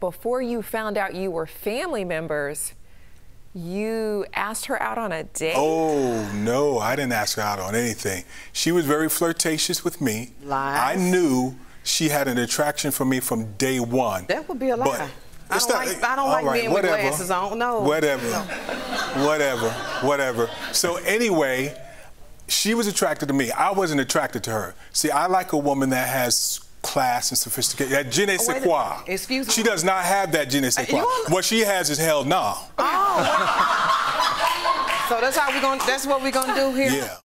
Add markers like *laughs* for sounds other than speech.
Before you found out you were family members, you asked her out on a date? Oh, no, I didn't ask her out on anything. She was very flirtatious with me. Lies. I knew she had an attraction for me from day one. That would be a lie. But I don't not- like, I don't like right, men whatever. with glasses on. No. Whatever. Whatever. Whatever. So anyway, she was attracted to me. I wasn't attracted to her. See, I like a woman that has class and sophistication. That je ne sais quoi. excuse me. She does not have that je ne sais quoi. What she has is hell no. Oh. *laughs* So that's how we going. That's what we're gonna do here. Yeah.